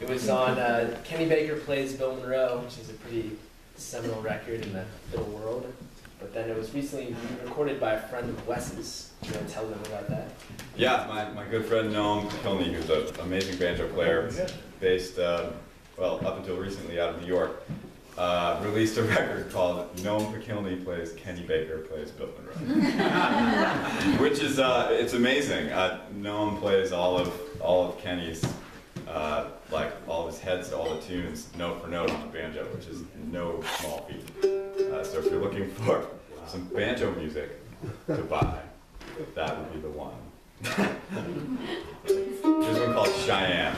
It was on uh, Kenny Baker Plays Bill Monroe, which is a pretty seminal record in the fiddle world. But then it was recently recorded by a friend of Wes's. Do you want to tell them about that? Yeah, my, my good friend Noam Pikelny, who's an amazing banjo player, based, uh, well, up until recently out of New York, uh, released a record called Noam Pikelny Plays Kenny Baker Plays Bill Monroe. Which is, uh, it's amazing. Uh, Noam plays all of, all of Kenny's, uh, like, all his heads to all the tunes, note for note on the banjo, which is no small feat. Uh, so if you're looking for some banjo music to buy, that would be the one. There's one called Cheyenne.